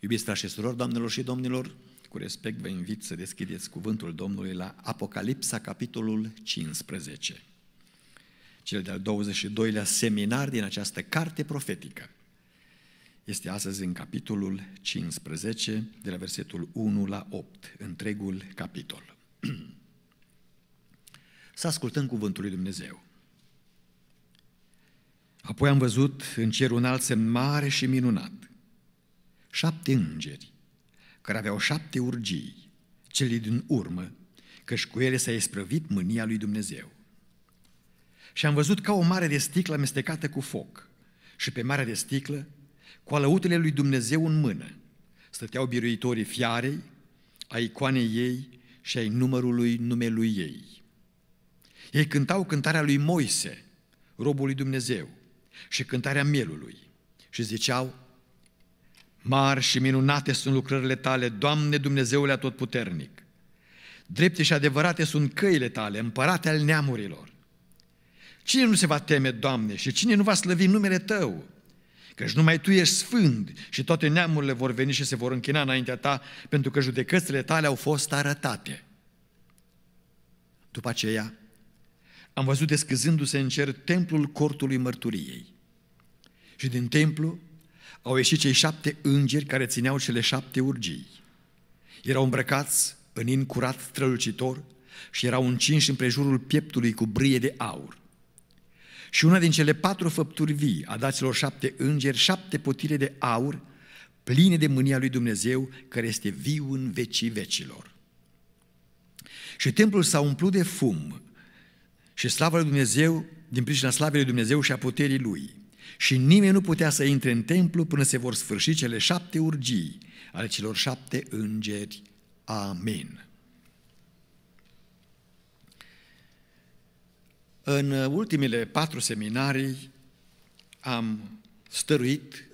Iubiți frați și surori, doamnelor și domnilor, cu respect vă invit să deschideți cuvântul Domnului la Apocalipsa, capitolul 15. Cel de-al 22-lea seminar din această carte profetică. Este astăzi în capitolul 15, de la versetul 1 la 8, întregul capitol. Să ascultăm cuvântul lui Dumnezeu. Apoi am văzut în cer un alt semn mare și minunat. Șapte îngeri, care aveau șapte urgii, cele din urmă, căci cu ele s-a esprăvit mânia lui Dumnezeu. Și am văzut ca o mare de sticlă amestecată cu foc și pe marea de sticlă, cu alăutele lui Dumnezeu în mână, stăteau biruitorii fiarei, a icoanei ei și ai numărului numelui ei. Ei cântau cântarea lui Moise, robul lui Dumnezeu, și cântarea mielului și ziceau, Mari și minunate sunt lucrările tale, Doamne Dumnezeule Atotputernic. Drepte și adevărate sunt căile tale, împărate al neamurilor. Cine nu se va teme, Doamne, și cine nu va slăvi numele Tău? Căci numai Tu ești sfânt și toate neamurile vor veni și se vor închina înaintea Ta, pentru că judecățile Tale au fost arătate. După aceea, am văzut descăzându-se în cer templul cortului mărturiei. Și din templu au ieșit cei șapte îngeri care țineau cele șapte urgii. Erau îmbrăcați în in curat strălucitor și erau încinși împrejurul pieptului cu brie de aur. Și una din cele patru făpturi vii a dat celor șapte îngeri șapte potire de aur pline de mânia lui Dumnezeu, care este viu în vecii vecilor. Și templul s-a umplut de fum și slava lui Dumnezeu, din pricina slavei lui Dumnezeu și a puterii lui. Și nimeni nu putea să intre în templu până se vor sfârși cele șapte urgii ale celor șapte îngeri. Amin. În ultimele patru seminarii am stăruit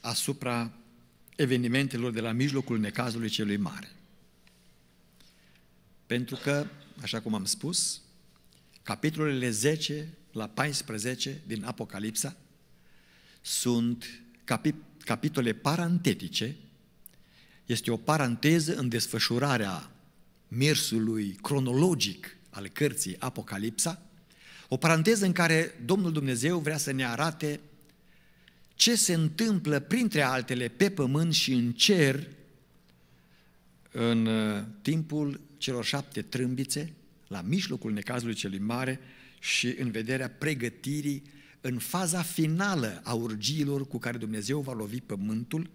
asupra evenimentelor de la mijlocul necazului celui mare. Pentru că, așa cum am spus, capitolele 10 la 14 din Apocalipsa sunt capi- capitole parantetice, este o paranteză în desfășurarea mersului cronologic al cărții Apocalipsa, o paranteză în care Domnul Dumnezeu vrea să ne arate ce se întâmplă, printre altele, pe pământ și în cer în uh, timpul celor șapte trâmbițe, la mijlocul necazului celui mare și în vederea pregătirii în faza finală a urgiilor cu care Dumnezeu va lovi pământul,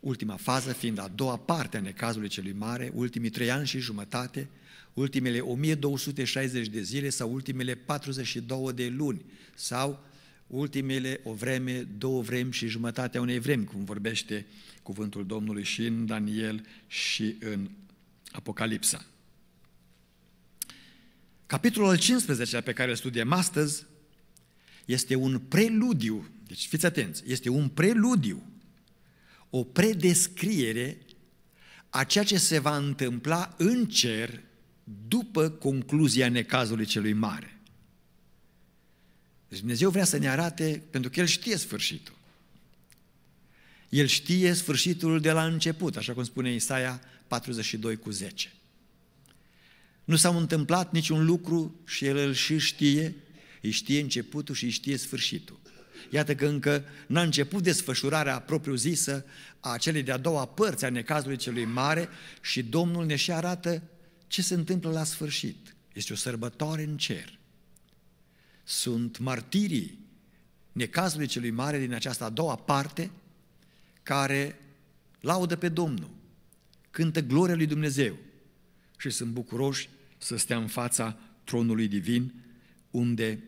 ultima fază fiind a doua parte a necazului celui mare, ultimii trei ani și jumătate, ultimele 1260 de zile sau ultimele 42 de luni sau ultimele o vreme, două vremi și jumătatea unei vremi, cum vorbește cuvântul Domnului și în Daniel și în Apocalipsa. Capitolul 15 pe care îl studiem astăzi este un preludiu, deci fiți atenți, este un preludiu, o predescriere a ceea ce se va întâmpla în cer după concluzia necazului celui mare. Deci Dumnezeu vrea să ne arate, pentru că El știe sfârșitul. El știe sfârșitul de la început, așa cum spune Isaia 42 cu 10. Nu s-a întâmplat niciun lucru și El îl și știe, îi știe începutul și îi știe sfârșitul. Iată că încă n-a început desfășurarea propriu-zisă a celei de-a doua părți a necazului celui mare și Domnul ne și arată ce se întâmplă la sfârșit. Este o sărbătoare în cer. Sunt martirii necazului celui mare din această a doua parte care laudă pe Domnul, cântă gloria lui Dumnezeu și sunt bucuroși să stea în fața tronului divin, unde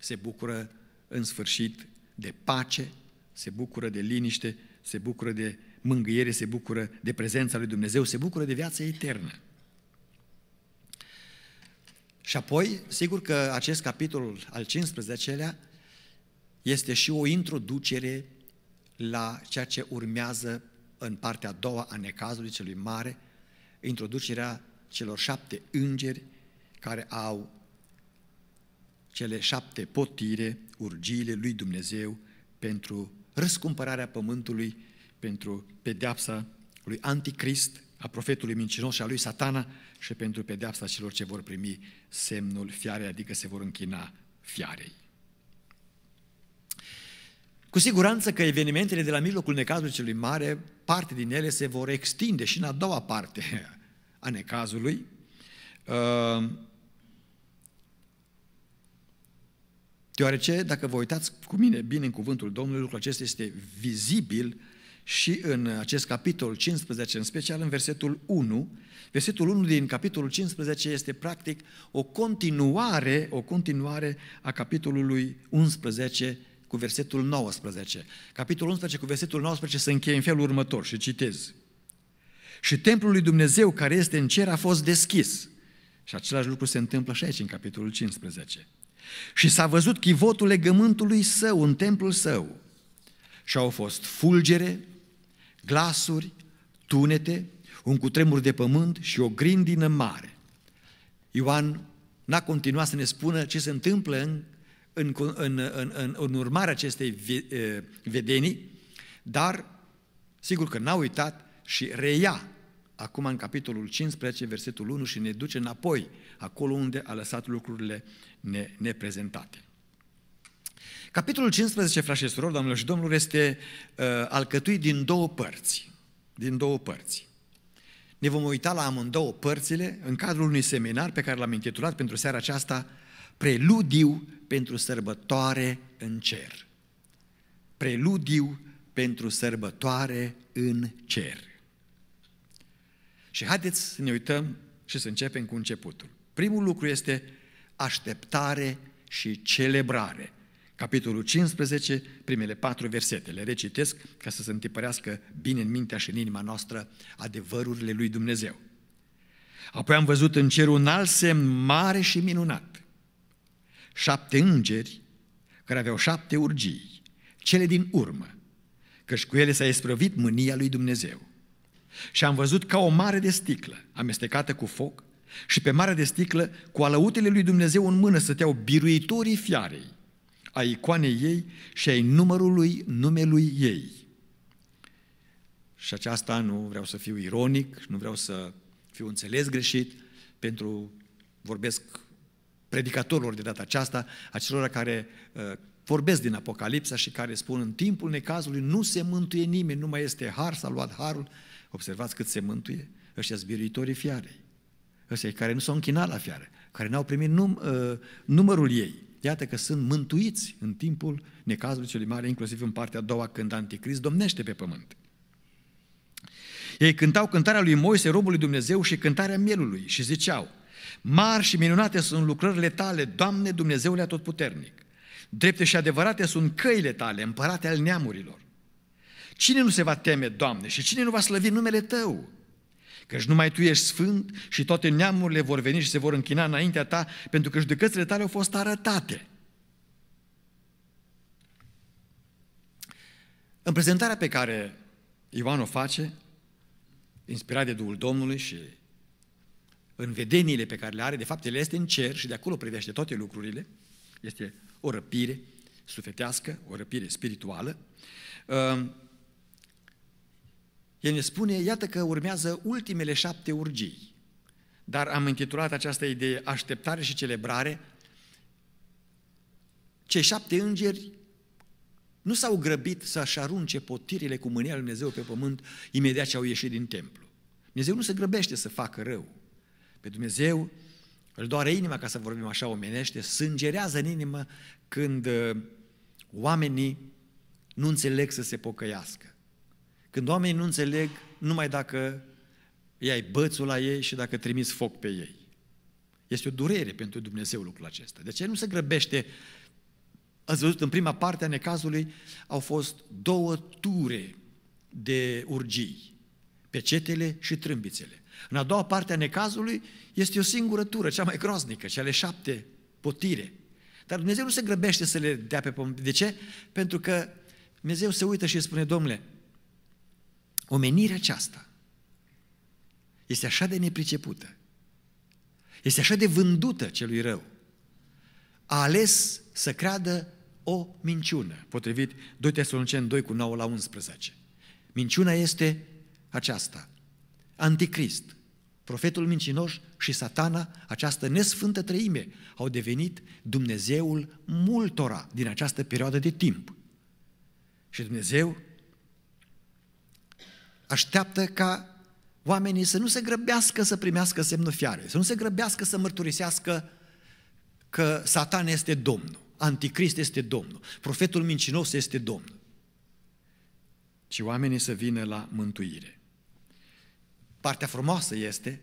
se bucură în sfârșit de pace, se bucură de liniște, se bucură de mângâiere, se bucură de prezența lui Dumnezeu, se bucură de viața eternă. Și apoi, sigur că acest capitol al 15-lea este și o introducere la ceea ce urmează în partea a doua a necazului celui mare, introducerea celor șapte îngeri care au cele șapte potire, urgiile lui Dumnezeu pentru răscumpărarea pământului, pentru pedeapsa lui Anticrist, a profetului mincinos și a lui satana și pentru pedeapsa celor ce vor primi semnul fiarei, adică se vor închina fiarei. Cu siguranță că evenimentele de la mijlocul necazului celui mare, parte din ele se vor extinde și în a doua parte a necazului. Uh, deoarece, dacă vă uitați cu mine bine în cuvântul Domnului, lucrul acesta este vizibil și în acest capitol 15, în special în versetul 1. Versetul 1 din capitolul 15 este practic o continuare, o continuare a capitolului 11 cu versetul 19. Capitolul 11 cu versetul 19 se încheie în felul următor și citez. Și templul lui Dumnezeu care este în cer a fost deschis. Și același lucru se întâmplă și aici în capitolul 15. Și s-a văzut chivotul legământului său în templul său. Și au fost fulgere, glasuri, tunete, un cutremur de pământ și o grindină mare. Ioan n-a continuat să ne spună ce se întâmplă în, în, în, în, în, în urmarea acestei vedenii, dar sigur că n-a uitat și reia acum în capitolul 15, versetul 1 și ne duce înapoi, acolo unde a lăsat lucrurile ne, neprezentate. Capitolul 15, frașe și surori, doamnelor și domnilor, este uh, alcătuit din două părți. Din două părți. Ne vom uita la amândouă părțile în cadrul unui seminar pe care l-am intitulat pentru seara aceasta Preludiu pentru sărbătoare în cer. Preludiu pentru sărbătoare în cer. Și haideți să ne uităm și să începem cu începutul. Primul lucru este așteptare și celebrare. Capitolul 15, primele patru versete. Le recitesc ca să se întipărească bine în mintea și în inima noastră adevărurile lui Dumnezeu. Apoi am văzut în cer un alt semn mare și minunat. Șapte îngeri care aveau șapte urgii, cele din urmă, căci cu ele s-a esprăvit mânia lui Dumnezeu. Și am văzut ca o mare de sticlă, amestecată cu foc, și pe mare de sticlă, cu alăutele lui Dumnezeu în mână, stăteau biruitorii fiarei, a icoanei ei și ai numărului numelui ei. Și aceasta nu vreau să fiu ironic, nu vreau să fiu înțeles greșit, pentru, vorbesc predicatorilor de data aceasta, acelora care uh, vorbesc din Apocalipsa și care spun în timpul necazului nu se mântuie nimeni, nu mai este har, s-a luat harul, Observați cât se mântuie ăștia zbiritorii fiarei. Ăștia care nu s-au închinat la fiară, care n-au primit num, uh, numărul ei. Iată că sunt mântuiți în timpul necazului celui mare, inclusiv în partea a doua, când Anticrist domnește pe pământ. Ei cântau cântarea lui Moise, robul lui Dumnezeu, și cântarea mielului și ziceau, Mari și minunate sunt lucrările tale, Doamne Dumnezeule Atotputernic. Drepte și adevărate sunt căile tale, împărate al neamurilor. Cine nu se va teme, Doamne, și cine nu va slăvi numele Tău? Căci numai Tu ești sfânt și toate neamurile vor veni și se vor închina înaintea Ta, pentru că judecățile Tale au fost arătate. În prezentarea pe care Ioan o face, inspirat de Duhul Domnului și în vedeniile pe care le are, de fapt el este în cer și de acolo privește toate lucrurile, este o răpire sufletească, o răpire spirituală, el ne spune, iată că urmează ultimele șapte urgii. Dar am intitulat această idee așteptare și celebrare. Cei șapte îngeri nu s-au grăbit să-și arunce potirile cu mânia lui Dumnezeu pe pământ imediat ce au ieșit din templu. Dumnezeu nu se grăbește să facă rău. Pe Dumnezeu îl doare inima, ca să vorbim așa omenește, sângerează în inimă când uh, oamenii nu înțeleg să se pocăiască. Când oamenii nu înțeleg numai dacă iai bățul la ei și dacă trimiți foc pe ei. Este o durere pentru Dumnezeu lucrul acesta. De ce nu se grăbește? Ați văzut, în prima parte a necazului au fost două ture de urgii, pecetele și trâmbițele. În a doua parte a necazului este o singură tură, cea mai groaznică, cele șapte potire. Dar Dumnezeu nu se grăbește să le dea pe pământ. De ce? Pentru că Dumnezeu se uită și spune, domnule, Omenirea aceasta este așa de nepricepută, este așa de vândută celui rău, a ales să creadă o minciună, potrivit 2 Tesaloniceni 2 cu 9 la 11. Minciuna este aceasta. Anticrist, profetul mincinos și satana, această nesfântă treime, au devenit Dumnezeul multora din această perioadă de timp. Și Dumnezeu așteaptă ca oamenii să nu se grăbească să primească semnul fiare, să nu se grăbească să mărturisească că Satan este Domnul, Anticrist este Domnul, profetul mincinos este Domnul, ci oamenii să vină la mântuire. Partea frumoasă este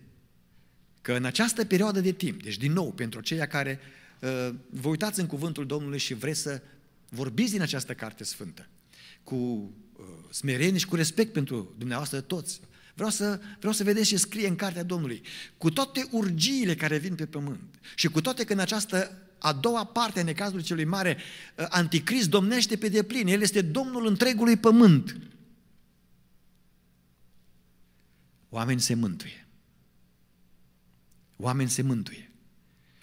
că în această perioadă de timp, deci din nou, pentru aceia care uh, vă uitați în cuvântul Domnului și vreți să vorbiți din această carte sfântă, cu uh, smerenie și cu respect pentru dumneavoastră toți, Vreau să, vreau să vedeți ce scrie în cartea Domnului. Cu toate urgiile care vin pe pământ și cu toate că în această a doua parte a necazului celui mare, uh, Anticrist domnește pe deplin. El este Domnul întregului pământ. Oameni se mântuie. Oameni se mântuie.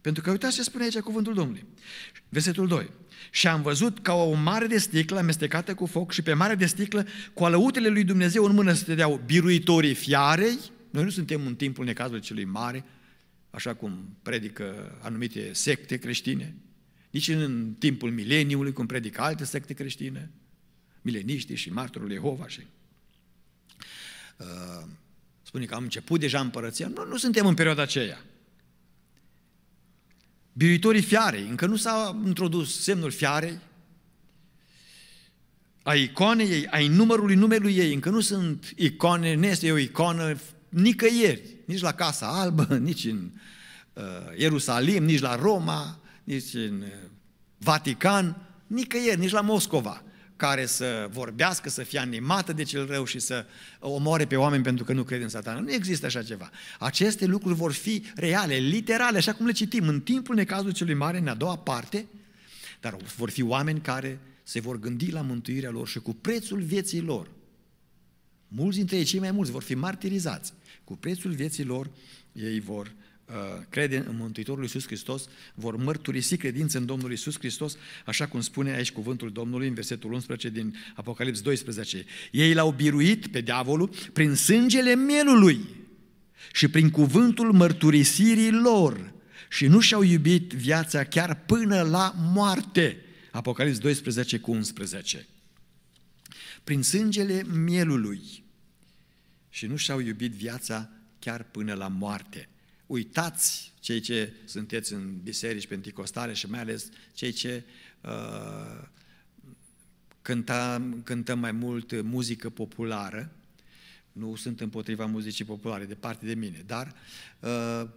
Pentru că uitați ce spune aici cuvântul Domnului. Versetul 2. Și am văzut ca o mare de sticlă amestecată cu foc și pe mare de sticlă cu alăutele lui Dumnezeu în mână stăteau biruitorii fiarei. Noi nu suntem în timpul necazului celui mare, așa cum predică anumite secte creștine, nici în timpul mileniului, cum predică alte secte creștine, mileniștii și martorul Jehova și uh, spune că am început deja împărăția. Nu, nu suntem în perioada aceea. Biruitorii fiarei, încă nu s-a introdus semnul fiarei, a icoanei ei, a numărului numelui ei, încă nu sunt icone, nu este o iconă nicăieri, nici la Casa Albă, nici în uh, Ierusalim, nici la Roma, nici în uh, Vatican, nicăieri, nici la Moscova care să vorbească, să fie animată de cel rău și să omoare pe oameni pentru că nu cred în satana. Nu există așa ceva. Aceste lucruri vor fi reale, literale, așa cum le citim în timpul necazului celui mare, în a doua parte, dar vor fi oameni care se vor gândi la mântuirea lor și cu prețul vieții lor. Mulți dintre ei, cei mai mulți, vor fi martirizați. Cu prețul vieții lor, ei vor Uh, crede în Mântuitorul Iisus Hristos, vor mărturisi credință în Domnul Iisus Hristos, așa cum spune aici cuvântul Domnului în versetul 11 din Apocalips 12. Ei l-au biruit pe diavolul prin sângele mielului și prin cuvântul mărturisirii lor și nu și-au iubit viața chiar până la moarte. Apocalips 12 cu 11. Prin sângele mielului și nu și-au iubit viața chiar până la moarte uitați cei ce sunteți în biserici penticostale și mai ales cei ce uh, cântăm, cântăm mai mult muzică populară, nu sunt împotriva muzicii populare, departe de mine, dar uh,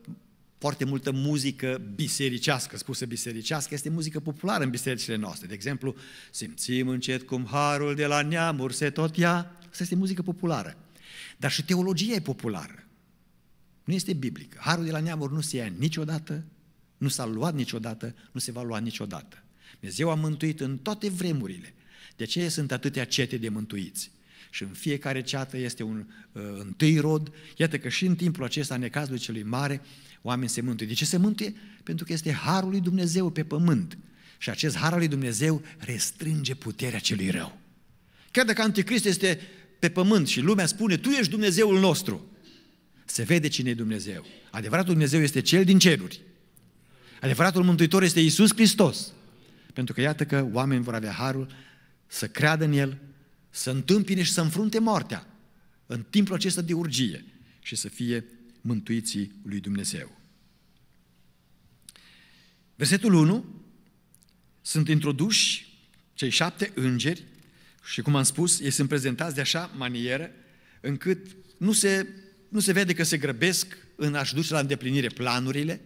foarte multă muzică bisericească, spusă bisericească, este muzică populară în bisericile noastre. De exemplu, simțim încet cum harul de la neamuri se tot ia. Asta este muzică populară. Dar și teologia e populară. Nu este biblică. Harul de la neamuri nu se ia niciodată, nu s-a luat niciodată, nu se va lua niciodată. Dumnezeu a mântuit în toate vremurile. De aceea sunt atâtea cete de mântuiți. Și în fiecare ceată este un uh, întâi rod. Iată că și în timpul acesta, în necazului celui mare, oameni se mântuie. De ce se mântuie? Pentru că este Harul lui Dumnezeu pe pământ. Și acest Har al lui Dumnezeu restrânge puterea celui rău. Chiar dacă Anticrist este pe pământ și lumea spune, Tu ești Dumnezeul nostru, se vede cine e Dumnezeu. Adevăratul Dumnezeu este Cel din ceruri. Adevăratul Mântuitor este Isus Hristos. Pentru că iată că oamenii vor avea harul să creadă în El, să întâmpine și să înfrunte moartea în timpul acesta de urgie și să fie mântuiții lui Dumnezeu. Versetul 1 sunt introduși cei șapte îngeri și cum am spus, ei sunt prezentați de așa manieră încât nu se nu se vede că se grăbesc în a-și duce la îndeplinire planurile,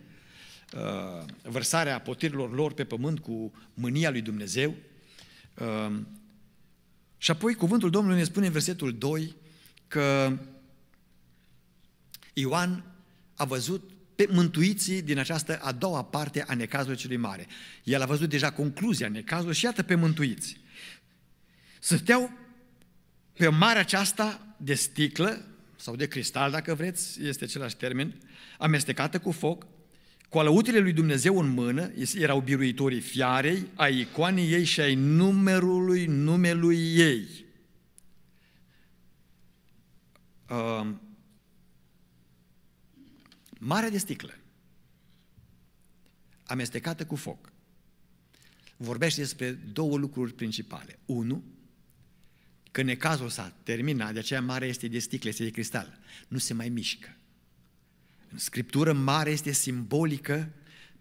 uh, vărsarea potirilor lor pe pământ cu mânia lui Dumnezeu. Uh, și apoi cuvântul Domnului ne spune în versetul 2 că Ioan a văzut pe mântuiții din această a doua parte a necazului celui mare. El a văzut deja concluzia necazului și iată pe mântuiți. Stăteau pe marea aceasta de sticlă, sau de cristal, dacă vreți, este același termen, amestecată cu foc, cu alăutile lui Dumnezeu în mână, erau biruitorii fiarei, ai icoanei ei și ai numerului numelui ei. Uh, marea de sticlă, amestecată cu foc, vorbește despre două lucruri principale. Unu, că necazul s-a terminat, de aceea mare este de sticlă, este de cristal. Nu se mai mișcă. În Scriptură mare este simbolică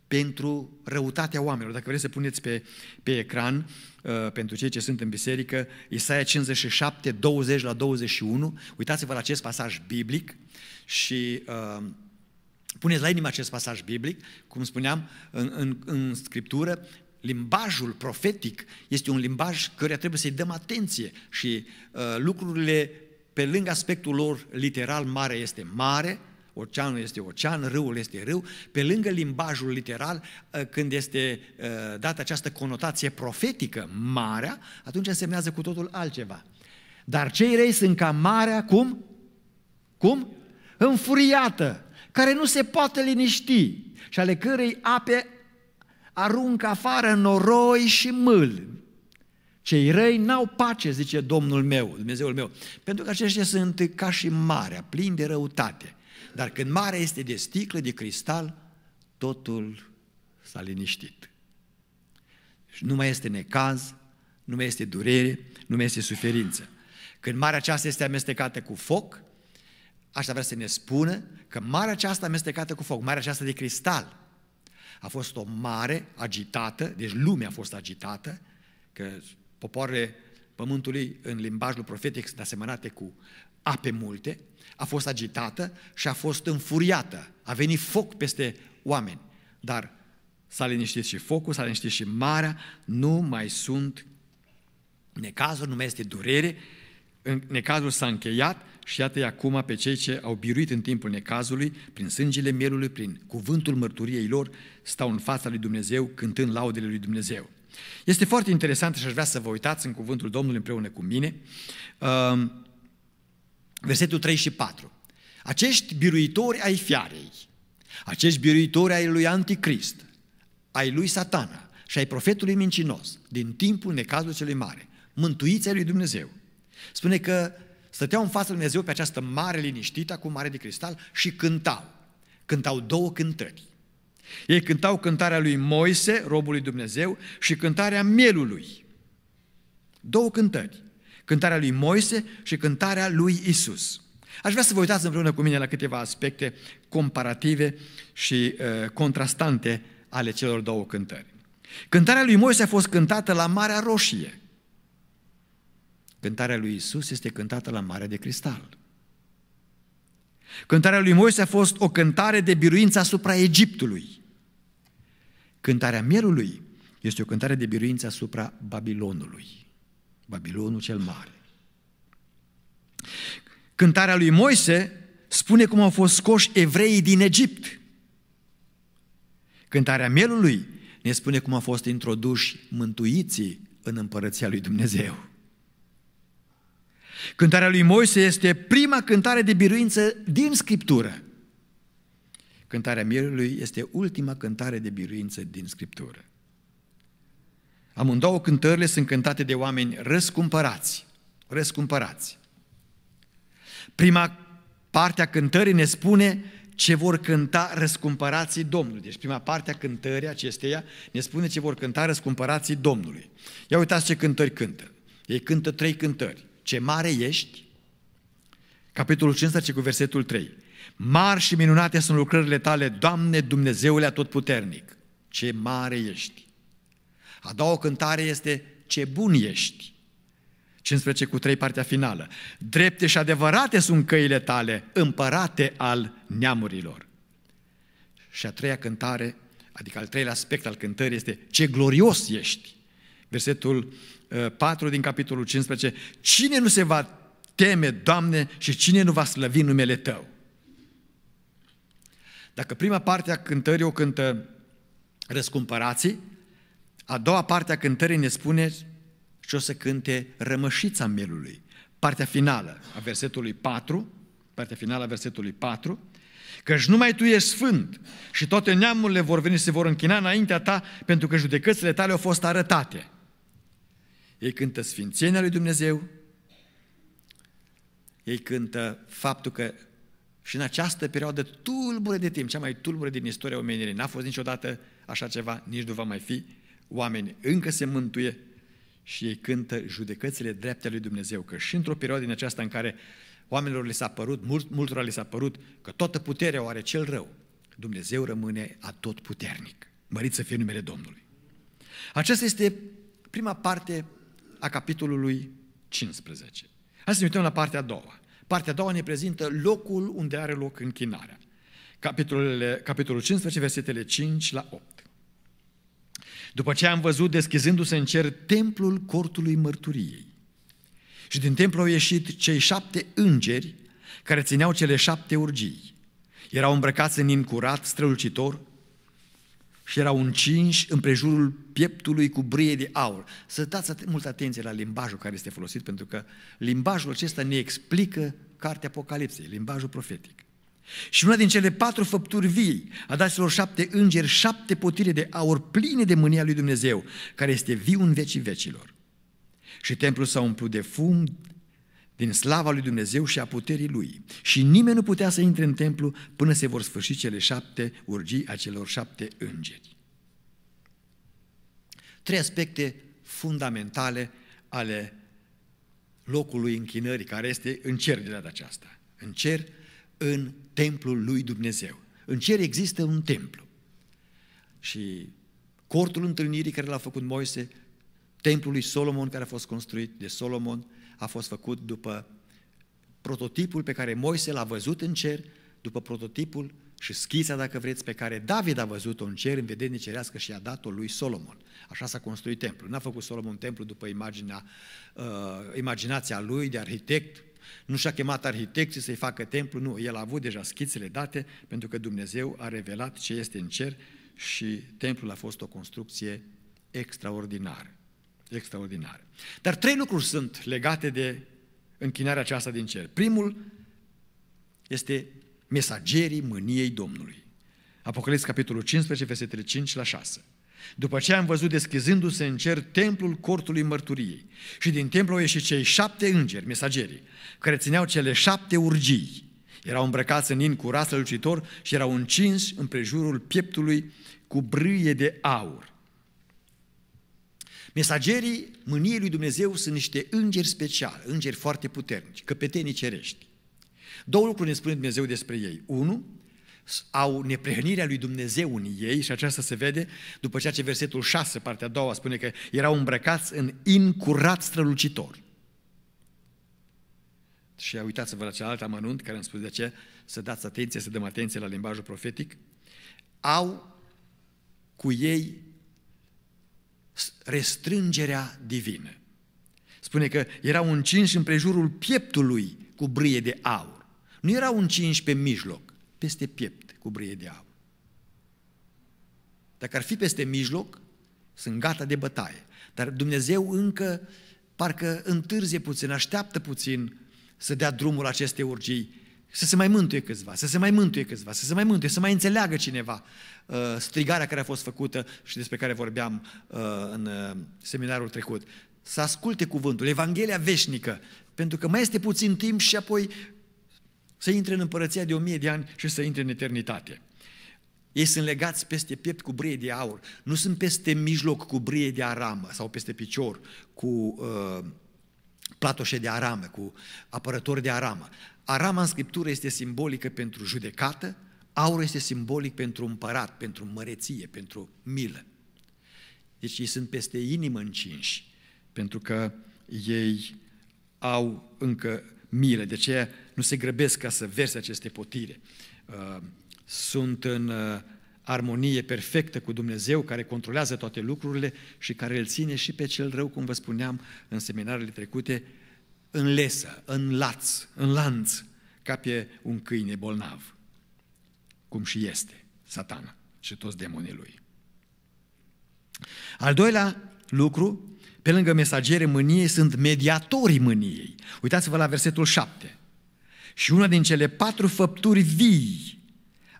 pentru răutatea oamenilor. Dacă vreți să puneți pe, pe ecran, uh, pentru cei ce sunt în biserică, Isaia 57, 20 la 21, uitați-vă la acest pasaj biblic și uh, puneți la inimă acest pasaj biblic, cum spuneam, în, în, în Scriptură, limbajul profetic este un limbaj căruia trebuie să-i dăm atenție și uh, lucrurile pe lângă aspectul lor literal mare este mare, oceanul este ocean, râul este râu, pe lângă limbajul literal, uh, când este uh, dată această conotație profetică, marea, atunci însemnează cu totul altceva. Dar cei rei sunt ca marea, cum? Cum? Înfuriată, care nu se poate liniști și ale cărei ape aruncă afară noroi și mâl. Cei răi n-au pace, zice Domnul meu, Dumnezeul meu, pentru că aceștia sunt ca și marea, plini de răutate. Dar când marea este de sticlă, de cristal, totul s-a liniștit. Și nu mai este necaz, nu mai este durere, nu mai este suferință. Când marea aceasta este amestecată cu foc, așa vrea să ne spună că marea aceasta amestecată cu foc, marea aceasta de cristal, a fost o mare agitată, deci lumea a fost agitată, că popoarele pământului în limbajul profetic sunt asemănate cu ape multe, a fost agitată și a fost înfuriată. A venit foc peste oameni. Dar s-a liniștit și focul, s-a liniștit și marea, nu mai sunt necazuri, nu mai este durere, necazul s-a încheiat și iată acum pe cei ce au biruit în timpul necazului, prin sângele mielului, prin cuvântul mărturiei lor, stau în fața lui Dumnezeu cântând laudele lui Dumnezeu. Este foarte interesant și aș vrea să vă uitați în cuvântul Domnului împreună cu mine. Um, versetul 3 și 4. Acești biruitori ai fiarei, acești biruitori ai lui Anticrist, ai lui satana și ai profetului mincinos, din timpul necazului celui mare, mântuiți ai lui Dumnezeu. Spune că stăteau în fața lui Dumnezeu pe această mare liniștită, cu mare de cristal și cântau. Cântau două cântări. Ei cântau cântarea lui Moise, robul lui Dumnezeu, și cântarea mielului. Două cântări. Cântarea lui Moise și cântarea lui Isus. Aș vrea să vă uitați împreună cu mine la câteva aspecte comparative și uh, contrastante ale celor două cântări. Cântarea lui Moise a fost cântată la Marea Roșie. Cântarea lui Isus este cântată la Marea de Cristal. Cântarea lui Moise a fost o cântare de biruință asupra Egiptului. Cântarea mielului este o cântare de biruință asupra Babilonului. Babilonul cel mare. Cântarea lui Moise spune cum au fost scoși evreii din Egipt. Cântarea mielului ne spune cum au fost introduși mântuiții în împărăția lui Dumnezeu. Cântarea lui Moise este prima cântare de biruință din Scriptură. Cântarea mielului este ultima cântare de biruință din Scriptură. Amândouă cântările sunt cântate de oameni răscumpărați. Răscumpărați. Prima parte a cântării ne spune ce vor cânta răscumpărații Domnului. Deci prima parte a cântării acesteia ne spune ce vor cânta răscumpărații Domnului. Ia uitați ce cântări cântă. Ei cântă trei cântări. Ce mare ești, capitolul 15 cu versetul 3. Mari și minunate sunt lucrările tale, Doamne Dumnezeule Atotputernic. Ce mare ești! A doua cântare este Ce bun ești! 15 cu 3, partea finală. Drepte și adevărate sunt căile tale, împărate al neamurilor. Și a treia cântare, adică al treilea aspect al cântării este Ce glorios ești! Versetul 4 uh, din capitolul 15. Cine nu se va teme, Doamne, și cine nu va slăvi numele Tău? Dacă prima parte a cântării o cântă răscumpărații, a doua parte a cântării ne spune și o să cânte rămășița mielului. Partea finală a versetului 4, partea finală a versetului 4, Căci numai Tu ești sfânt și toate neamurile vor veni și se vor închina înaintea Ta pentru că judecățile Tale au fost arătate. Ei cântă sfințenia lui Dumnezeu, ei cântă faptul că și în această perioadă tulbure de timp, cea mai tulbure din istoria omenirii, n-a fost niciodată așa ceva, nici nu va mai fi, oameni încă se mântuie și ei cântă judecățile drepte lui Dumnezeu, că și într-o perioadă din aceasta în care oamenilor le s-a părut, mult, multora le s-a părut că toată puterea o are cel rău, Dumnezeu rămâne atot puternic. Mărit să fie numele Domnului. Aceasta este prima parte a capitolului 15. Hai să ne uităm la partea a doua. Partea a doua ne prezintă locul unde are loc închinarea. Capitolul, capitolul 15, versetele 5 la 8. După ce am văzut deschizându-se în cer templul cortului mărturiei. Și din templu au ieșit cei șapte îngeri care țineau cele șapte urgii. Erau îmbrăcați în incurat strălucitor și erau încinși împrejurul pieptului cu brie de aur. Să dați multă atenție la limbajul care este folosit, pentru că limbajul acesta ne explică cartea Apocalipsei, limbajul profetic. Și una din cele patru făpturi vii a dat celor șapte îngeri șapte potire de aur pline de mânia lui Dumnezeu, care este viu în vecii vecilor. Și templul s-a umplut de fum din slava lui Dumnezeu și a puterii lui. Și nimeni nu putea să intre în templu până se vor sfârși cele șapte urgii a celor șapte îngeri. Trei aspecte fundamentale ale locului închinării, care este în cer de data aceasta. În cer, în templul lui Dumnezeu. În cer există un templu. Și cortul întâlnirii care l-a făcut Moise, templul lui Solomon care a fost construit de Solomon, a fost făcut după prototipul pe care Moise l-a văzut în cer, după prototipul și schița, dacă vreți, pe care David a văzut-o în cer, în vedenie cerească și a dat-o lui Solomon. Așa s-a construit templul. N-a făcut Solomon templu după imaginea, uh, imaginația lui de arhitect, nu și-a chemat arhitecții să-i facă templu, nu, el a avut deja schițele date pentru că Dumnezeu a revelat ce este în cer și templul a fost o construcție extraordinară. Extraordinară. Dar trei lucruri sunt legate de închinarea aceasta din cer. Primul este mesagerii mâniei Domnului. Apocalipsa, capitolul 15, versetele 5 la 6. După ce am văzut deschizându-se în cer templul cortului mărturiei și din templu au ieșit cei șapte îngeri, mesagerii, care țineau cele șapte urgii. Erau îmbrăcați în in curat strălucitor și erau încinși împrejurul pieptului cu brâie de aur. Mesagerii mâniei lui Dumnezeu sunt niște îngeri speciali, îngeri foarte puternici, căpetenii cerești. Două lucruri ne spune Dumnezeu despre ei. Unu, au neprehănirea lui Dumnezeu în ei și aceasta se vede după ceea ce versetul 6, partea a doua, spune că erau îmbrăcați în incurat strălucitor. Și uitați-vă la cealaltă amănunt care am spus de ce să dați atenție, să dăm atenție la limbajul profetic. Au cu ei restrângerea divină. Spune că erau încinși împrejurul pieptului cu brie de aur. Nu erau încinși pe mijloc, peste piept cu brie de aur. Dacă ar fi peste mijloc, sunt gata de bătaie. Dar Dumnezeu încă parcă întârzie puțin, așteaptă puțin să dea drumul acestei urgii, să se mai mântuie câțiva, să se mai mântuie câțiva, să se mai mântuie, să mai înțeleagă cineva uh, strigarea care a fost făcută și despre care vorbeam uh, în uh, seminarul trecut. Să asculte cuvântul, Evanghelia veșnică, pentru că mai este puțin timp și apoi să intre în împărăția de o mie de ani și să intre în eternitate. Ei sunt legați peste piept cu brie de aur, nu sunt peste mijloc cu brie de aramă sau peste picior cu uh, platoșe de aramă, cu apărători de aramă. Arama în Scriptură este simbolică pentru judecată, aurul este simbolic pentru împărat, pentru măreție, pentru milă. Deci ei sunt peste inimă încinși, pentru că ei au încă milă, de aceea nu se grăbesc ca să verse aceste potire. Uh, sunt în uh, armonie perfectă cu Dumnezeu, care controlează toate lucrurile și care îl ține și pe cel rău, cum vă spuneam în seminarele trecute, în lesă, în laț, în lanț, ca pe un câine bolnav, cum și este satana și toți demonii lui. Al doilea lucru pe lângă mesagere mâniei, sunt mediatorii mâniei. Uitați-vă la versetul 7. Și una din cele patru făpturi vii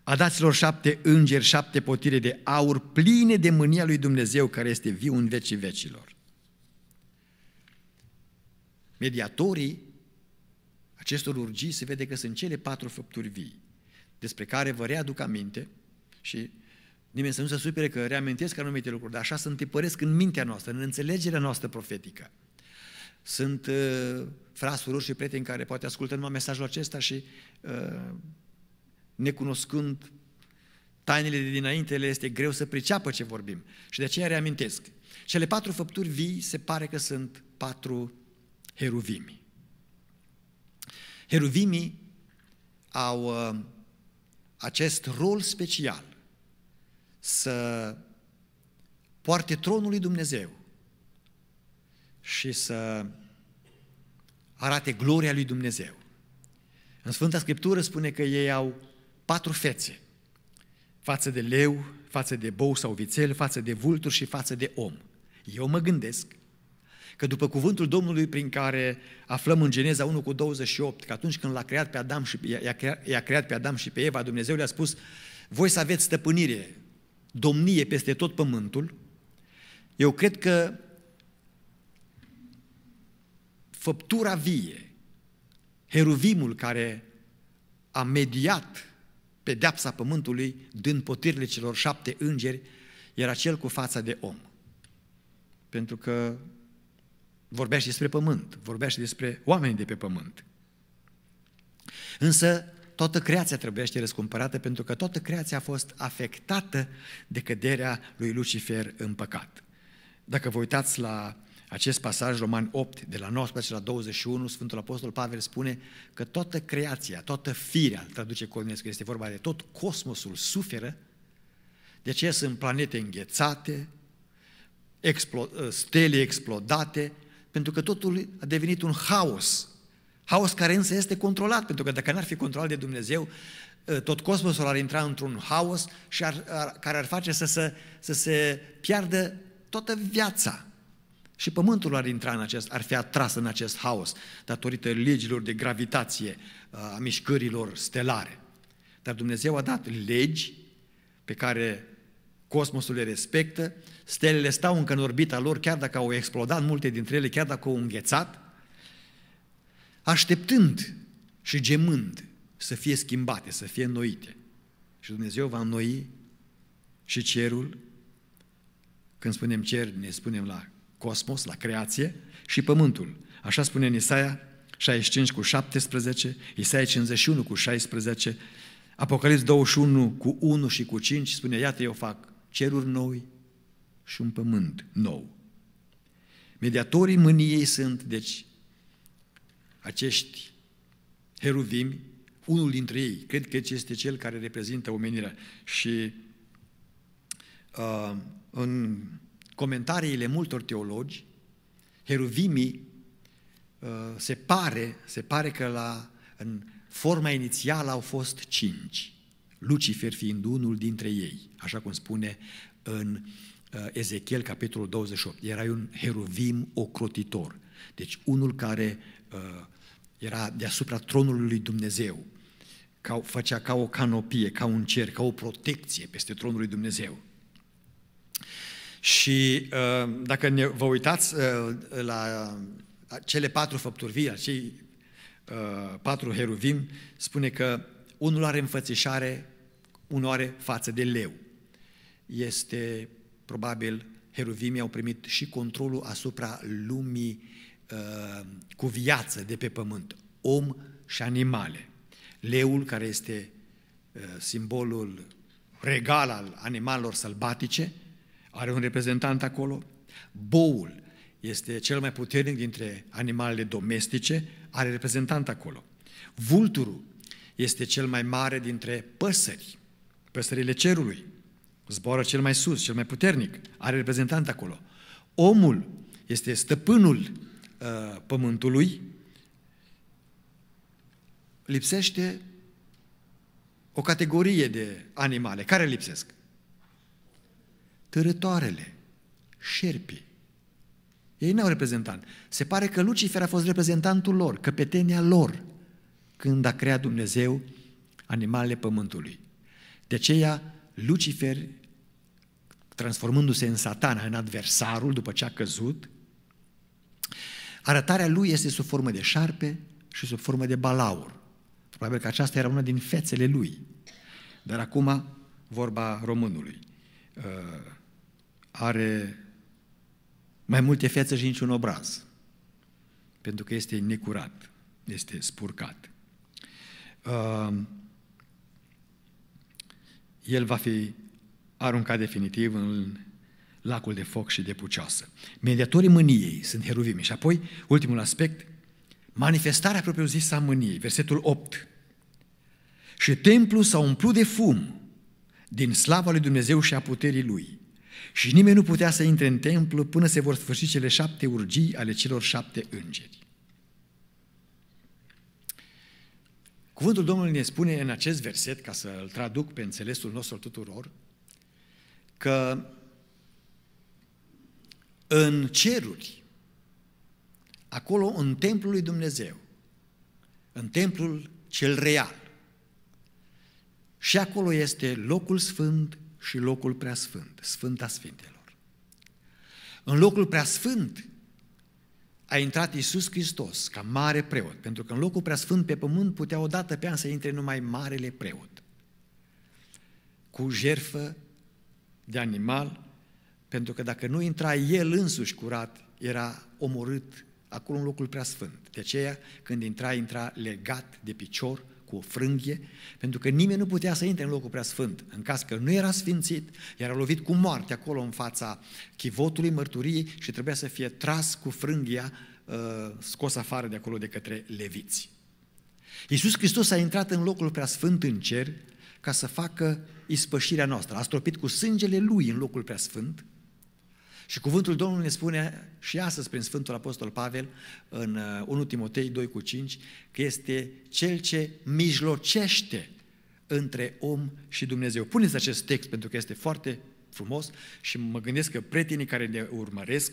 a daților șapte îngeri, șapte potire de aur, pline de mânia lui Dumnezeu, care este viu în vecii vecilor. Mediatorii acestor urgii se vede că sunt cele patru făpturi vii, despre care vă readuc aminte și nimeni să nu se supere că reamintesc anumite lucruri, dar așa se întipăresc în mintea noastră, în înțelegerea noastră profetică. Sunt uh, frați, surori și prieteni care poate ascultă numai mesajul acesta și uh, necunoscând tainele de dinainte, le este greu să priceapă ce vorbim. Și de aceea reamintesc. Cele patru făpturi vii se pare că sunt patru heruvimi. Heruvimii au uh, acest rol special să poarte tronul lui Dumnezeu și să arate gloria lui Dumnezeu. În Sfânta Scriptură spune că ei au patru fețe, față de leu, față de bou sau vițel, față de vulturi și față de om. Eu mă gândesc că după cuvântul Domnului prin care aflăm în Geneza 1 cu 28, că atunci când l-a creat pe Adam și i-a creat, i-a creat pe Adam și pe Eva, Dumnezeu le-a spus, voi să aveți stăpânire, domnie peste tot pământul, eu cred că făptura vie, heruvimul care a mediat pedeapsa pământului, dând potirile celor șapte îngeri, era cel cu fața de om. Pentru că vorbea și despre pământ, vorbea și despre oameni de pe pământ. Însă, toată creația trebuiește răscumpărată pentru că toată creația a fost afectată de căderea lui Lucifer în păcat. Dacă vă uitați la acest pasaj, Roman 8, de la 19 la 21, Sfântul Apostol Pavel spune că toată creația, toată firea, traduce Cornescu, este vorba de tot cosmosul suferă, de aceea sunt planete înghețate, explo- stele explodate, pentru că totul a devenit un haos. Haos care însă este controlat, pentru că dacă n-ar fi controlat de Dumnezeu, tot cosmosul ar intra într-un haos și ar, ar, care ar face să se, să se piardă toată viața. Și pământul ar intra în acest, ar fi atras în acest haos, datorită legilor de gravitație a mișcărilor stelare. Dar Dumnezeu a dat legi pe care cosmosul le respectă, stelele stau încă în orbita lor, chiar dacă au explodat multe dintre ele, chiar dacă au înghețat, așteptând și gemând să fie schimbate, să fie înnoite. Și Dumnezeu va înnoi și cerul, când spunem cer, ne spunem la cosmos, la creație, și pământul. Așa spune în Isaia 65 cu 17, Isaia 51 cu 16, Apocalips 21 cu 1 și cu 5 spune, iată eu fac ceruri noi și un pământ nou. Mediatorii mâniei sunt, deci, acești heruvimi, unul dintre ei, cred că este cel care reprezintă omenirea și uh, în comentariile multor teologi, heruvimii uh, se pare, se pare că la, în forma inițială au fost cinci, Lucifer fiind unul dintre ei, așa cum spune în uh, Ezechiel, capitolul 28. Era un heruvim ocrotitor, deci unul care uh, era deasupra tronului lui Dumnezeu, ca, făcea ca o canopie, ca un cer, ca o protecție peste tronul lui Dumnezeu. Și uh, dacă ne, vă uitați uh, la cele patru făpturi vii, acei uh, patru heruvim, spune că unul are înfățișare, unul are față de leu. Este probabil heruvimii au primit și controlul asupra lumii uh, cu viață de pe pământ, om și animale. Leul, care este uh, simbolul regal al animalelor sălbatice, are un reprezentant acolo. Boul este cel mai puternic dintre animalele domestice, are reprezentant acolo. Vulturul este cel mai mare dintre păsări, păsările cerului. Zboară cel mai sus, cel mai puternic, are reprezentant acolo. Omul este stăpânul uh, pământului, lipsește o categorie de animale. Care lipsesc? târătoarele, șerpii. Ei n-au reprezentant. Se pare că Lucifer a fost reprezentantul lor, căpetenia lor, când a creat Dumnezeu animalele pământului. De aceea, Lucifer, transformându-se în satana, în adversarul, după ce a căzut, arătarea lui este sub formă de șarpe și sub formă de balaur. Probabil că aceasta era una din fețele lui. Dar acum, vorba românului, uh, are mai multe fețe și niciun obraz, pentru că este necurat, este spurcat. Uh, el va fi aruncat definitiv în lacul de foc și de pucioasă. Mediatorii mâniei sunt heruvimi. Și apoi, ultimul aspect, manifestarea propriu-zisă a mâniei. Versetul 8. Și templul s-a umplut de fum din slava lui Dumnezeu și a puterii lui. Și nimeni nu putea să intre în templu până se vor sfârși cele șapte urgii ale celor șapte îngeri. Cuvântul Domnului ne spune în acest verset, ca să-l traduc pe înțelesul nostru tuturor, că în ceruri, acolo în templul lui Dumnezeu, în templul cel real, și acolo este locul sfânt și locul preasfânt, Sfânta Sfintelor. În locul preasfânt a intrat Iisus Hristos ca mare preot, pentru că în locul preasfânt pe pământ putea odată pe an să intre numai marele preot, cu jerfă de animal, pentru că dacă nu intra el însuși curat, era omorât acolo în locul preasfânt. De aceea, când intra, intra legat de picior cu o frânghie, pentru că nimeni nu putea să intre în locul prea sfânt. În caz că nu era sfințit, era lovit cu moarte acolo în fața chivotului mărturiei și trebuia să fie tras cu frânghia, uh, scos afară de acolo de către leviți. Iisus Hristos a intrat în locul prea sfânt în cer ca să facă ispășirea noastră. A stropit cu sângele Lui în locul prea sfânt și cuvântul Domnului ne spune și astăzi prin Sfântul Apostol Pavel în 1 uh, Timotei 2 cu 5 că este cel ce mijlocește între om și Dumnezeu. Puneți acest text pentru că este foarte frumos și mă gândesc că prietenii care ne urmăresc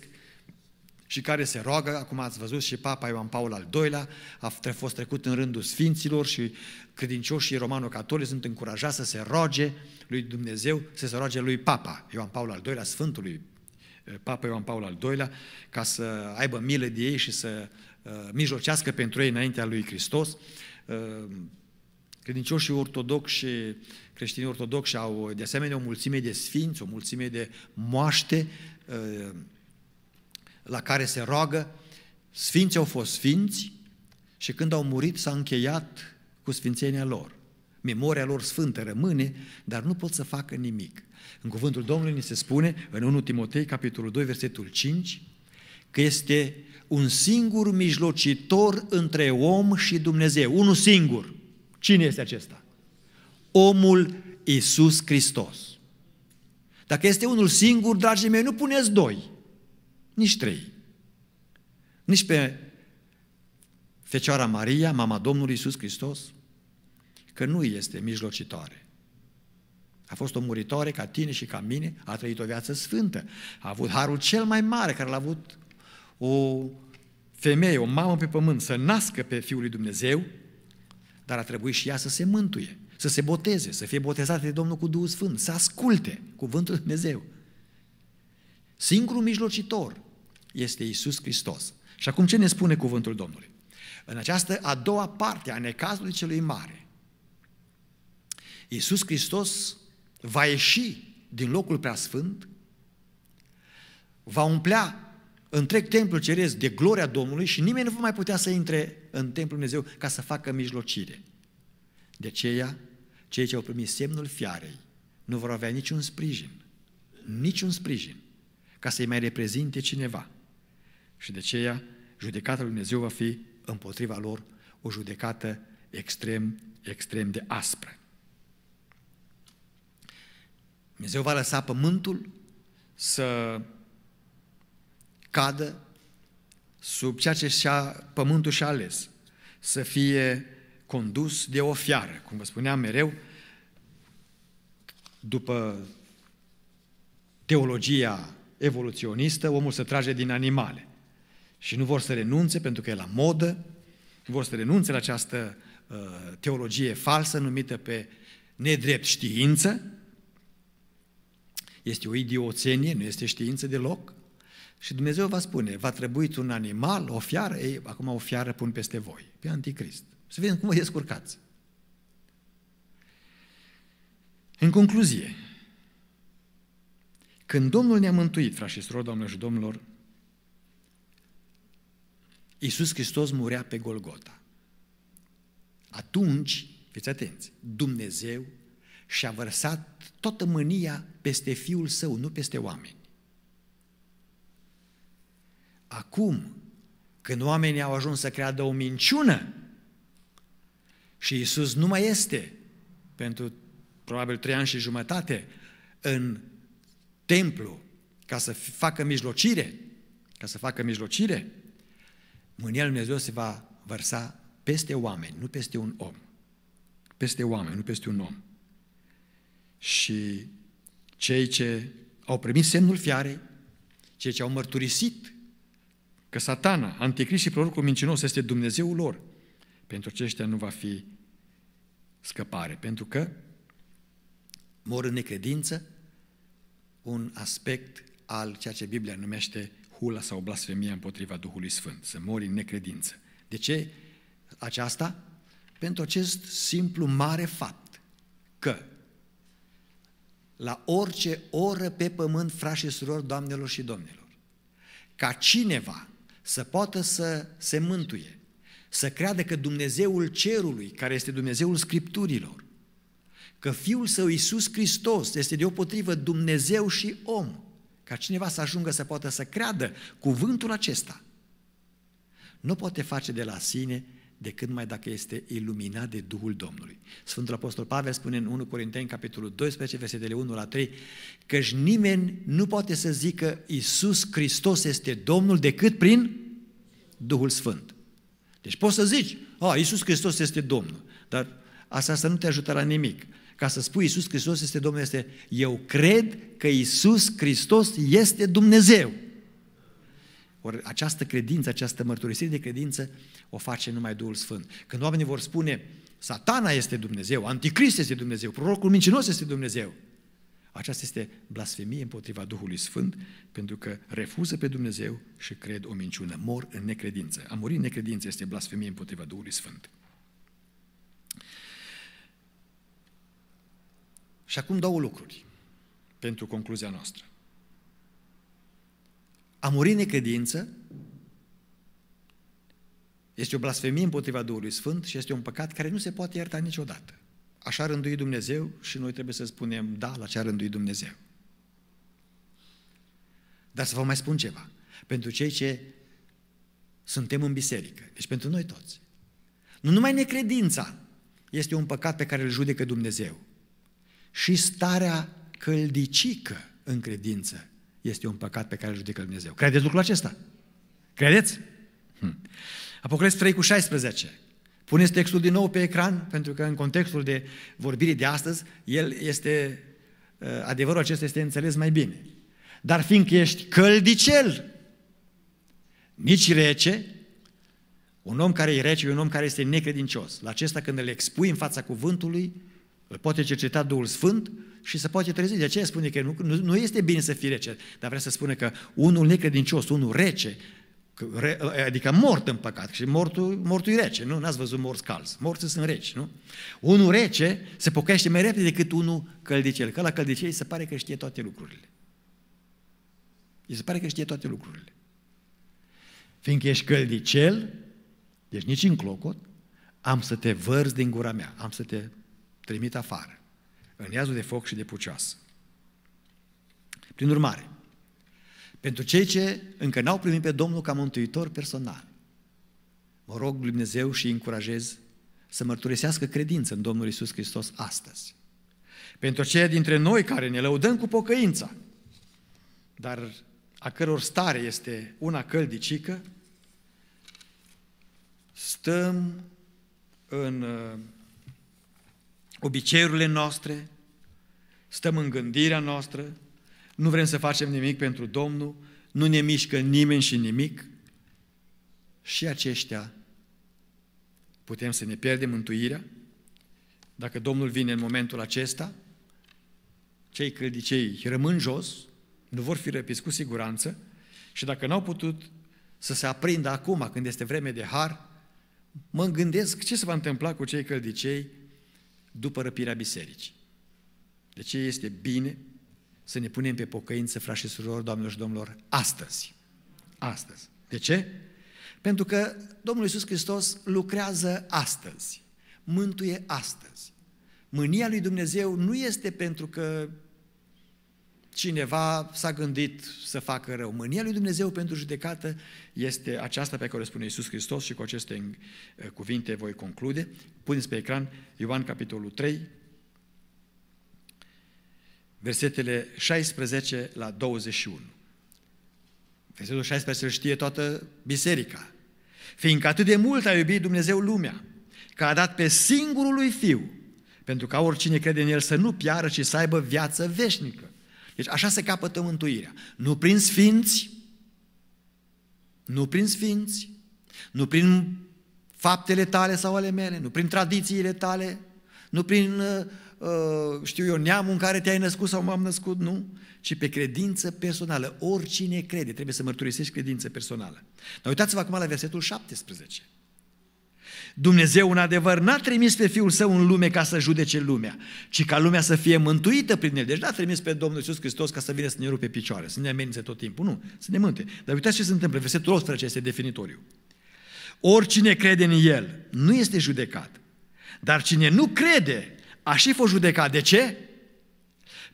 și care se roagă, acum ați văzut și Papa Ioan Paul al II-lea a fost trecut în rândul sfinților și credincioșii romano-catolici sunt încurajați să se roage lui Dumnezeu, să se roage lui Papa Ioan Paul al II-lea, Sfântului Papa Ioan Paul al II-lea, ca să aibă milă de ei și să uh, mijlocească pentru ei înaintea lui Hristos. Uh, credincioșii ortodoxi și creștinii ortodoxi au de asemenea o mulțime de sfinți, o mulțime de moaște uh, la care se roagă. Sfinții au fost sfinți și când au murit s-a încheiat cu sfințenia lor. Memoria lor sfântă rămâne, dar nu pot să facă nimic. În cuvântul Domnului ni se spune, în 1 Timotei, capitolul 2, versetul 5, că este un singur mijlocitor între om și Dumnezeu. Unul singur. Cine este acesta? Omul Iisus Hristos. Dacă este unul singur, dragii mei, nu puneți doi, nici trei, nici pe Fecioara Maria, mama Domnului Iisus Hristos, că nu este mijlocitoare. A fost o muritoare ca tine și ca mine, a trăit o viață sfântă. A avut harul cel mai mare care l-a avut o femeie, o mamă pe pământ, să nască pe Fiul lui Dumnezeu, dar a trebuit și ea să se mântuie, să se boteze, să fie botezată de Domnul cu Duhul Sfânt, să asculte cuvântul lui Dumnezeu. Singurul mijlocitor este Isus Hristos. Și acum ce ne spune cuvântul Domnului? În această a doua parte a necazului celui mare, Iisus Hristos va ieși din locul preasfânt, va umplea întreg templul ceresc de gloria Domnului și nimeni nu va mai putea să intre în templul Dumnezeu ca să facă mijlocire. De aceea, cei ce au primit semnul fiarei nu vor avea niciun sprijin, niciun sprijin, ca să-i mai reprezinte cineva. Și de aceea, judecata lui Dumnezeu va fi împotriva lor o judecată extrem, extrem de aspră. Dumnezeu va lăsa pământul să cadă sub ceea ce și-a, pământul și-a ales, să fie condus de o fiară, cum vă spuneam mereu, după teologia evoluționistă, omul se trage din animale. Și nu vor să renunțe pentru că e la modă, nu vor să renunțe la această uh, teologie falsă numită pe nedrept știință, este o idioțenie, nu este știință deloc, și Dumnezeu va spune, va trebui un animal, o fiară, ei, acum o fiară pun peste voi, pe anticrist. Să vedem cum vă descurcați. În concluzie, când Domnul ne-a mântuit, frați și surori, doamnelor și domnilor, Iisus Hristos murea pe Golgota. Atunci, fiți atenți, Dumnezeu și-a vărsat toată mânia peste Fiul Său, nu peste oameni. Acum, când oamenii au ajuns să creadă o minciună și Iisus nu mai este pentru probabil trei ani și jumătate în templu ca să facă mijlocire, ca să facă mijlocire, mânia lui Dumnezeu se va vărsa peste oameni, nu peste un om. Peste oameni, nu peste un om. Și cei ce au primit semnul fiarei, cei ce au mărturisit că satana, anticrist și prorocul mincinos este Dumnezeul lor, pentru aceștia nu va fi scăpare, pentru că mor în necredință, un aspect al ceea ce Biblia numește hula sau blasfemia împotriva Duhului Sfânt, să mori în necredință. De ce aceasta? Pentru acest simplu mare fapt că la orice oră pe pământ, frași și surori, doamnelor și domnilor, ca cineva să poată să se mântuie, să creadă că Dumnezeul cerului, care este Dumnezeul Scripturilor, că Fiul Său Iisus Hristos este deopotrivă Dumnezeu și om, ca cineva să ajungă să poată să creadă cuvântul acesta, nu poate face de la sine decât mai dacă este iluminat de Duhul Domnului. Sfântul Apostol Pavel spune în 1 Corinteni, capitolul 12, versetele 1 la 3, căci nimeni nu poate să zică Iisus Hristos este Domnul decât prin Duhul Sfânt. Deci poți să zici, a, Iisus Hristos este Domnul, dar asta să nu te ajută la nimic. Ca să spui Iisus Hristos este Domnul, este eu cred că Iisus Hristos este Dumnezeu. Ori această credință, această mărturisire de credință o face numai Duhul Sfânt. Când oamenii vor spune, satana este Dumnezeu, anticrist este Dumnezeu, prorocul mincinos este Dumnezeu, aceasta este blasfemie împotriva Duhului Sfânt, pentru că refuză pe Dumnezeu și cred o minciună. Mor în necredință. A muri în necredință este blasfemie împotriva Duhului Sfânt. Și acum două lucruri pentru concluzia noastră. A muri în necredință este o blasfemie împotriva Duhului Sfânt și este un păcat care nu se poate ierta niciodată. Așa a rânduit Dumnezeu și noi trebuie să spunem da la ce a rânduit Dumnezeu. Dar să vă mai spun ceva. Pentru cei ce suntem în biserică, deci pentru noi toți. Nu numai necredința este un păcat pe care îl judecă Dumnezeu, și starea căldicică în credință este un păcat pe care îl judecă Dumnezeu. Credeți lucrul acesta? Credeți? Hm. Apocalipsa 3 cu 16. Puneți textul din nou pe ecran, pentru că în contextul de vorbire de astăzi, el este, uh, adevărul acesta este înțeles mai bine. Dar fiindcă ești căldicel, nici rece, un om care e rece e un om care este necredincios. La acesta când îl expui în fața cuvântului, îl poate cerceta Duhul Sfânt și se poate trezi. De aceea spune că nu, nu, nu este bine să fii rece, dar vrea să spune că unul necredincios, unul rece, adică mort în păcat, și mortul, mortul e rece, nu? N-ați văzut morți calzi, morții sunt reci, nu? Unul rece se pocăiește mai repede decât unul căldicel, că la căldicel se pare că știe toate lucrurile. Îi se pare că știe toate lucrurile. Fiindcă ești căldicel, deci nici în clocot, am să te vărzi din gura mea, am să te trimit afară, în iazul de foc și de pucioasă. Prin urmare, pentru cei ce încă n-au primit pe Domnul ca mântuitor personal. Mă rog lui Dumnezeu și îi încurajez să mărturisească credință în Domnul Isus Hristos astăzi. Pentru cei dintre noi care ne lăudăm cu pocăința, dar a căror stare este una căldicică, stăm în uh, obiceiurile noastre, stăm în gândirea noastră, nu vrem să facem nimic pentru Domnul, nu ne mișcă nimeni și nimic, și aceștia putem să ne pierdem mântuirea. Dacă Domnul vine în momentul acesta, cei căldicei rămân jos, nu vor fi răpiți cu siguranță și dacă n-au putut să se aprindă acum, când este vreme de har, mă gândesc ce se va întâmpla cu cei căldicei după răpirea bisericii. De ce este bine să ne punem pe pocăință, frați și surori, doamnelor și domnilor, astăzi. Astăzi. De ce? Pentru că Domnul Iisus Hristos lucrează astăzi, mântuie astăzi. Mânia lui Dumnezeu nu este pentru că cineva s-a gândit să facă rău. Mânia lui Dumnezeu pentru judecată este aceasta pe care o spune Iisus Hristos și cu aceste uh, cuvinte voi conclude. Puneți pe ecran Ioan capitolul 3, versetele 16 la 21. Versetul 16 îl știe toată biserica. Fiindcă atât de mult a iubit Dumnezeu lumea, că a dat pe singurul lui Fiu, pentru ca oricine crede în El să nu piară, ci să aibă viață veșnică. Deci așa se capătă mântuirea. Nu prin sfinți, nu prin sfinți, nu prin faptele tale sau ale mele, nu prin tradițiile tale, nu prin, uh, uh, știu eu, neamul în care te-ai născut sau m-am născut, nu, ci pe credință personală. Oricine crede, trebuie să mărturisești credință personală. Dar uitați-vă acum la versetul 17. Dumnezeu, în adevăr, n-a trimis pe Fiul Său în lume ca să judece lumea, ci ca lumea să fie mântuită prin El. Deci n-a trimis pe Domnul Iisus Hristos ca să vină să ne rupe picioare, să ne amenințe tot timpul. Nu, să ne mânte. Dar uitați ce se întâmplă. Versetul 18 este definitoriu. Oricine crede în El nu este judecat. Dar cine nu crede a și fost judecat. De ce?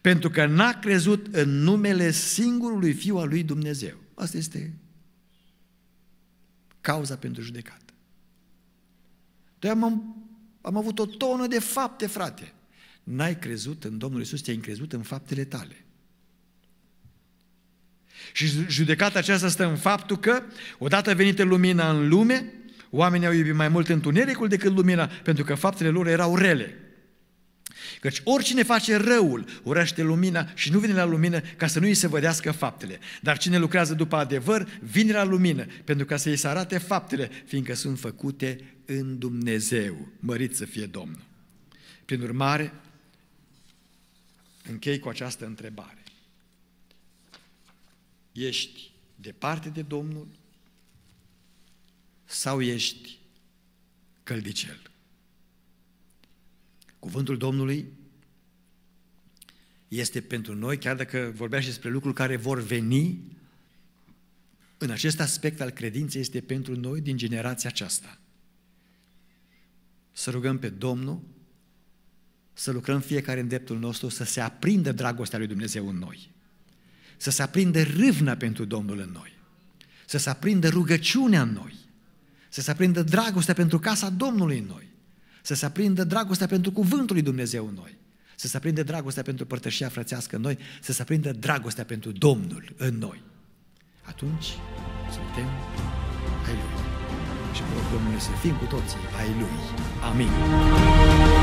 Pentru că n-a crezut în numele singurului Fiu al lui Dumnezeu. Asta este cauza pentru judecat. Noi am, am avut o tonă de fapte, frate. N-ai crezut în Domnul Isus, te-ai crezut în faptele tale. Și judecata aceasta stă în faptul că, odată venită lumina în lume, oamenii au iubit mai mult întunericul decât lumina, pentru că faptele lor erau rele. Căci oricine face răul, urăște lumina și nu vine la lumină ca să nu îi se vădească faptele. Dar cine lucrează după adevăr, vine la lumină, pentru ca să îi se arate faptele, fiindcă sunt făcute în Dumnezeu. Mărit să fie Domnul. Prin urmare, închei cu această întrebare. Ești departe de Domnul sau ești căldicel? Cuvântul Domnului este pentru noi, chiar dacă vorbea și despre lucruri care vor veni, în acest aspect al credinței este pentru noi din generația aceasta. Să rugăm pe Domnul, să lucrăm fiecare în dreptul nostru, să se aprindă dragostea lui Dumnezeu în noi, să se aprindă râvna pentru Domnul în noi, să se aprindă rugăciunea în noi, să se aprindă dragostea pentru casa Domnului în noi, să se aprindă dragostea pentru cuvântul lui Dumnezeu în noi, să se aprindă dragostea pentru părtășia frățească în noi, să se aprindă dragostea pentru Domnul în noi. Atunci suntem ai Lui. Și vă rog Domnului să fim cu toții ai Lui. Amin.